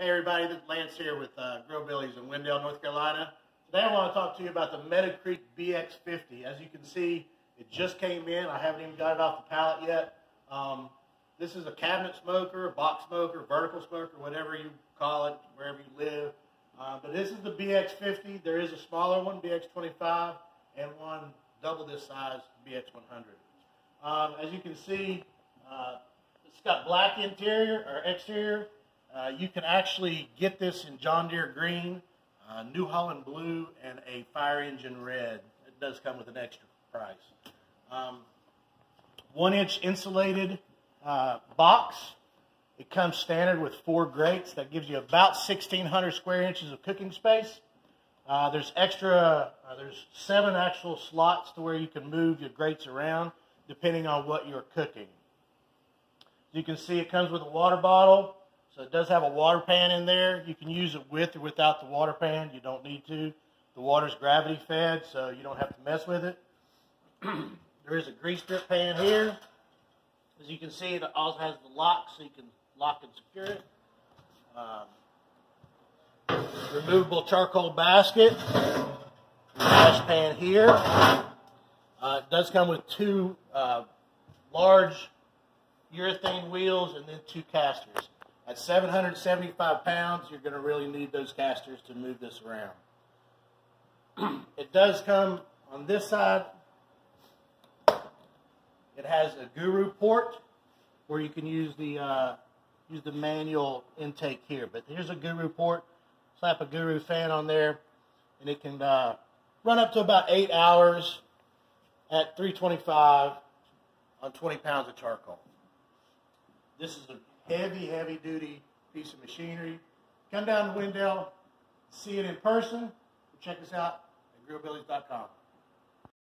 Hey everybody, this is Lance here with uh, GrillBillies in Wendell, North Carolina. Today I want to talk to you about the Meadow Creek BX50. As you can see, it just came in. I haven't even got it off the pallet yet. Um, this is a cabinet smoker, a box smoker, vertical smoker, whatever you call it, wherever you live. Uh, but this is the BX50. There is a smaller one, BX25, and one double this size, BX100. Um, as you can see, uh, it's got black interior or exterior. Uh, you can actually get this in John Deere green, uh, New Holland blue, and a fire engine red. It does come with an extra price. Um, one inch insulated uh, box. It comes standard with four grates. That gives you about 1,600 square inches of cooking space. Uh, there's extra, uh, there's seven actual slots to where you can move your grates around depending on what you're cooking. You can see, it comes with a water bottle. So it does have a water pan in there. You can use it with or without the water pan. You don't need to. The water's gravity fed, so you don't have to mess with it. there is a grease strip pan here. As you can see, it also has the lock, so you can lock and secure it. Um, removable charcoal basket. Mash pan here. Uh, it does come with two uh, large urethane wheels and then two casters. At 775 pounds, you're going to really need those casters to move this around. it does come on this side. It has a Guru port where you can use the uh, use the manual intake here. But here's a Guru port. Slap a Guru fan on there, and it can uh, run up to about eight hours at 325 on 20 pounds of charcoal. This is a heavy, heavy duty piece of machinery. Come down to Wendell, see it in person, check us out at grillbillies.com.